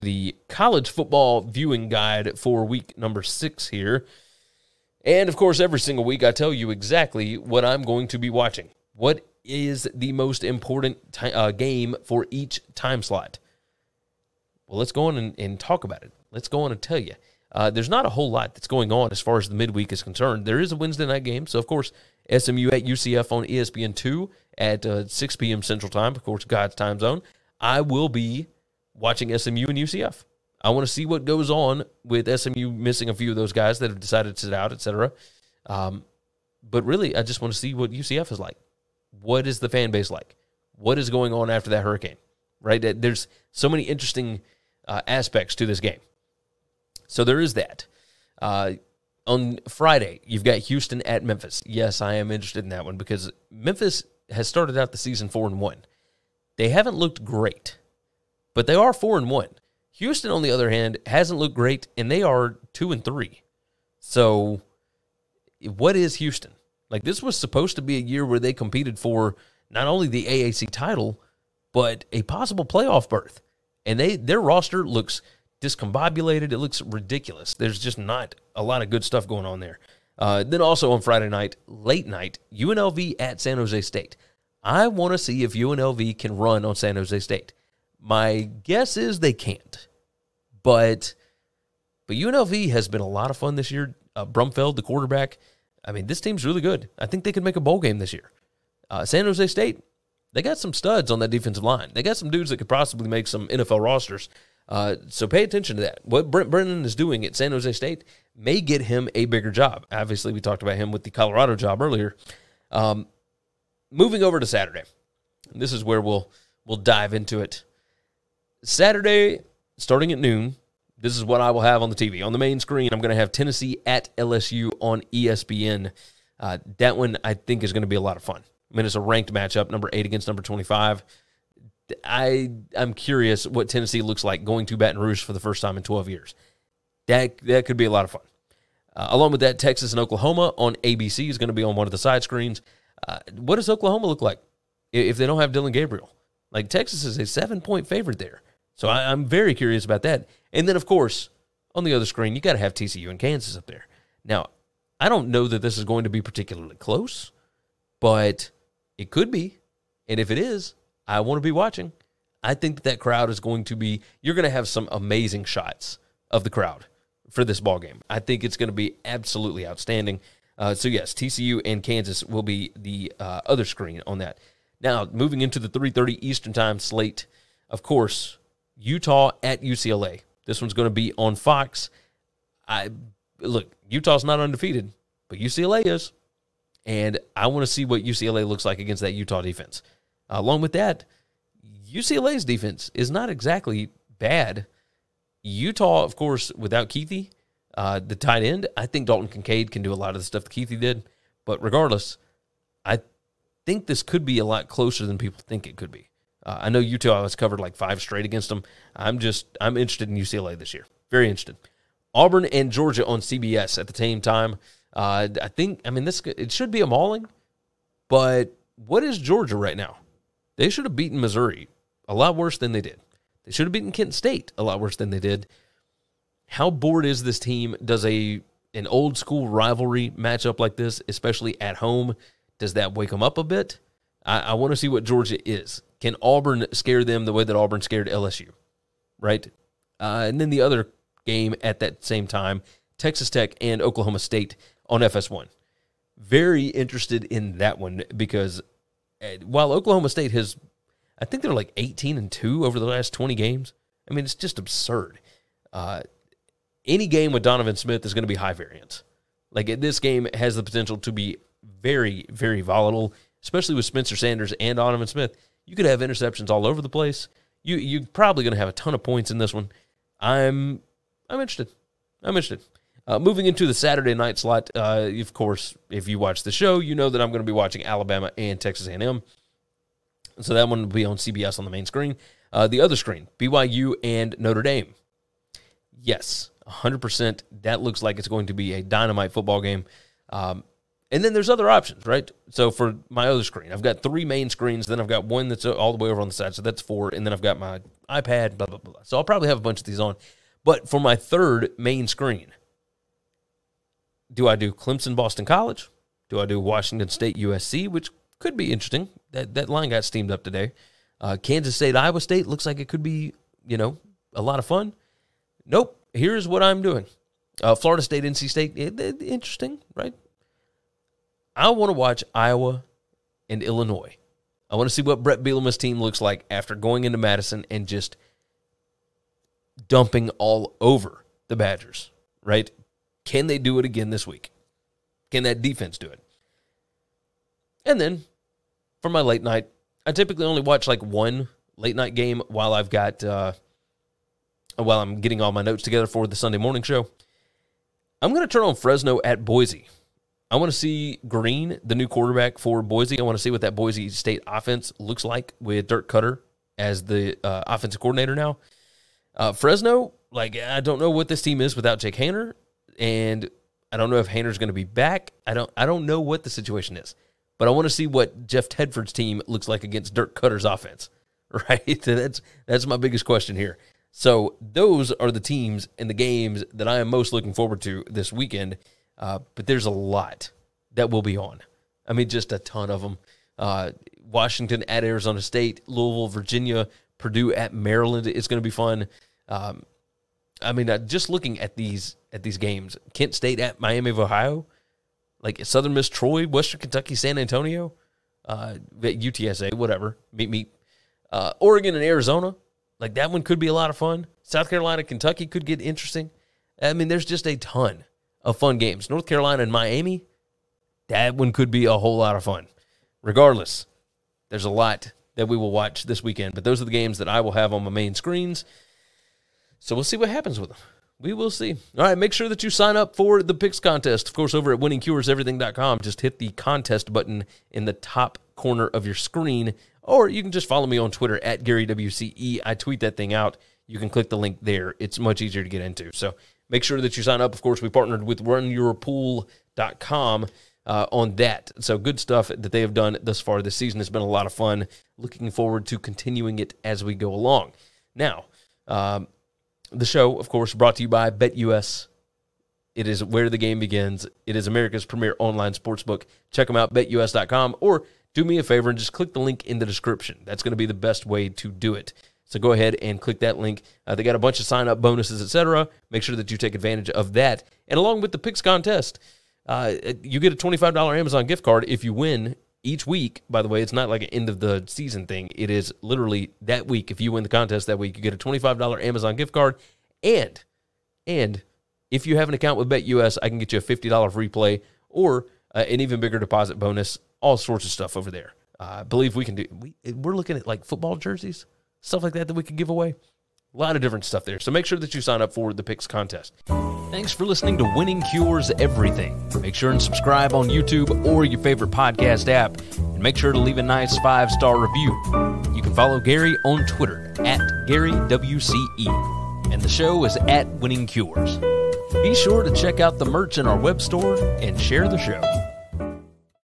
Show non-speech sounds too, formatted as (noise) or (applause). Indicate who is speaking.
Speaker 1: the college football viewing guide for week number six here. And of course, every single week I tell you exactly what I'm going to be watching. What is the most important uh, game for each time slot? Well, let's go on and, and talk about it. Let's go on and tell you. Uh, there's not a whole lot that's going on as far as the midweek is concerned. There is a Wednesday night game. So, of course, SMU at UCF on ESPN2 at uh, 6 p.m. Central Time, of course, God's time zone. I will be watching SMU and UCF. I want to see what goes on with SMU missing a few of those guys that have decided to sit out, etc. Um, but really, I just want to see what UCF is like. What is the fan base like? What is going on after that hurricane? Right? There's so many interesting uh, aspects to this game. So there is that. Uh, on Friday, you've got Houston at Memphis. Yes, I am interested in that one because Memphis has started out the season four and one. They haven't looked great, but they are four and one. Houston, on the other hand, hasn't looked great, and they are two and three. So, what is Houston? Like this was supposed to be a year where they competed for not only the AAC title, but a possible playoff berth. And they their roster looks discombobulated. It looks ridiculous. There's just not a lot of good stuff going on there. Uh, then also on Friday night, late night, UNLV at San Jose State. I want to see if UNLV can run on San Jose State. My guess is they can't, but but UNLV has been a lot of fun this year. Uh, Brumfield, the quarterback, I mean, this team's really good. I think they could make a bowl game this year. Uh, San Jose State, they got some studs on that defensive line. They got some dudes that could possibly make some NFL rosters. Uh, so pay attention to that. What Brent Brennan is doing at San Jose State may get him a bigger job. Obviously, we talked about him with the Colorado job earlier. Um, moving over to Saturday, this is where we'll we'll dive into it. Saturday, starting at noon, this is what I will have on the TV. On the main screen, I'm going to have Tennessee at LSU on ESPN. Uh, that one I think is going to be a lot of fun. I mean, it's a ranked matchup, number eight against number 25. I I'm curious what Tennessee looks like going to Baton Rouge for the first time in 12 years. That that could be a lot of fun. Uh, along with that, Texas and Oklahoma on ABC is going to be on one of the side screens. Uh, what does Oklahoma look like if they don't have Dillon Gabriel? Like Texas is a seven point favorite there, so I, I'm very curious about that. And then, of course, on the other screen, you got to have TCU and Kansas up there. Now, I don't know that this is going to be particularly close, but it could be. And if it is, I want to be watching. I think that that crowd is going to be, you're going to have some amazing shots of the crowd for this ball game. I think it's going to be absolutely outstanding. Uh, so, yes, TCU and Kansas will be the uh, other screen on that. Now, moving into the 3.30 Eastern Time slate, of course, Utah at UCLA. This one's going to be on Fox. I look, Utah's not undefeated, but UCLA is, and I want to see what UCLA looks like against that Utah defense. Uh, along with that, UCLA's defense is not exactly bad. Utah, of course, without Kuithe, uh, the tight end, I think Dalton Kincaid can do a lot of the stuff that Kuithe did. But regardless, I think this could be a lot closer than people think it could be. Uh, I know Utah has covered like five straight against them. I'm just I'm interested in UCLA this year. Very interested. Auburn and Georgia on CBS at the same time. Uh, I think I mean this it should be a mauling, but what is Georgia right now? They should have beaten Missouri a lot worse than they did. They should have beaten Kent State a lot worse than they did. How bored is this team? Does a an old school rivalry matchup like this, especially at home, does that wake them up a bit? I, I want to see what Georgia is. Can Auburn scare them the way that Auburn scared LSU? Right? Uh, and then the other game at that same time, Texas Tech and Oklahoma State on FS1. Very interested in that one because uh, while Oklahoma State has, I think they're like 18 and 2 over the last 20 games. I mean, it's just absurd. Uh, any game with Donovan Smith is going to be high variance. Like this game has the potential to be very, very volatile, especially with Spencer Sanders and Donovan Smith. You could have interceptions all over the place. You you're probably going to have a ton of points in this one. I'm I'm interested. I'm interested. Uh, moving into the Saturday night slot, uh, of course, if you watch the show, you know that I'm going to be watching Alabama and Texas A&M. So that one will be on CBS on the main screen. Uh, the other screen, BYU and Notre Dame. Yes, 100%. That looks like it's going to be a dynamite football game. Um, And then there's other options, right? So for my other screen, I've got three main screens. Then I've got one that's all the way over on the side. So that's four. And then I've got my iPad, blah, blah, blah. So I'll probably have a bunch of these on. But for my third main screen, do I do Clemson Boston College? Do I do Washington State USC, which could be interesting? That, that line got steamed up today. Uh, Kansas State Iowa State looks like it could be, you know, a lot of fun. Nope. Here's what I'm doing. Uh, Florida State, NC State, it, it, interesting, right? I want to watch Iowa and Illinois. I want to see what Bret Bielema's team looks like after going into Madison and just dumping all over the Badgers, right? Can they do it again this week? Can that defense do it? And then for my late night, I typically only watch like one late night game while I've got uh, while I'm getting all my notes together for the Sunday morning show. I'm going to turn on Fresno at Boise. I want to see Green, the new quarterback for Boise. I want to see what that Boise State offense looks like with Dirk Koetter as the uh, offensive coordinator now. Uh, Fresno, like I don't know what this team is without Jake Haener, and I don't know if Haener's going to be back. I don't. I don't know what the situation is, but I want to see what Jeff Tedford's team looks like against Dirk Koetter's offense. (laughs) Right? that's that's my biggest question here. So those are the teams and the games that I am most looking forward to this weekend. Uh, but there's a lot that will be on. I mean, just a ton of them. Uh, Washington at Arizona State, Louisville, Virginia, Purdue at Maryland is going to be fun. Um, I mean, uh, just looking at these at these games, Kent State at Miami of Ohio, like Southern Miss, Troy, Western Kentucky, San Antonio, uh, UTSA, whatever. Meet meet. Uh, Oregon and Arizona, like that one could be a lot of fun. South Carolina, Kentucky could get interesting. I mean, there's just a ton of fun games. North Carolina and Miami, that one could be a whole lot of fun. Regardless, there's a lot that we will watch this weekend, but those are the games that I will have on my main screens. So we'll see what happens with them. We will see. All right, make sure that you sign up for the picks contest. Of course, over at winningcureseverything.com, just hit the contest button in the top corner of your screen, or you can just follow me on Twitter at GaryWCE. I tweet that thing out. You can click the link there. It's much easier to get into. So make sure that you sign up. Of course, we partnered with runyourpool.com uh, on that. So good stuff that they have done thus far this season. It's been a lot of fun. Looking forward to continuing it as we go along. Now, um, the show, of course, brought to you by BetUS. It is where the game begins. It is America's premier online sports book. Check them out, betus.com, or do me a favor and just click the link in the description. That's going to be the best way to do it. So go ahead and click that link. Uh, they got a bunch of sign up bonuses, etc. Make sure that you take advantage of that. And along with the picks contest, uh, you get a $25 Amazon gift card if you win each week. By the way, it's not like an end of the season thing. It is literally that week. If you win the contest that week, you get a $25 Amazon gift card. And, and if you have an account with BetUS, I can get you a $50 free play or uh, an even bigger deposit bonus. All sorts of stuff over there. Uh, I believe we can do. We, we're looking at like football jerseys stuff like that that we could give away. A lot of different stuff there. So make sure that you sign up for the picks contest. Thanks for listening to Winning Cures Everything. Make sure and subscribe on YouTube or your favorite podcast app. And make sure to leave a nice five star review. You can follow Gary on Twitter at GaryWCE. And the show is at Winning Cures. Be sure to check out the merch in our web store and share the show.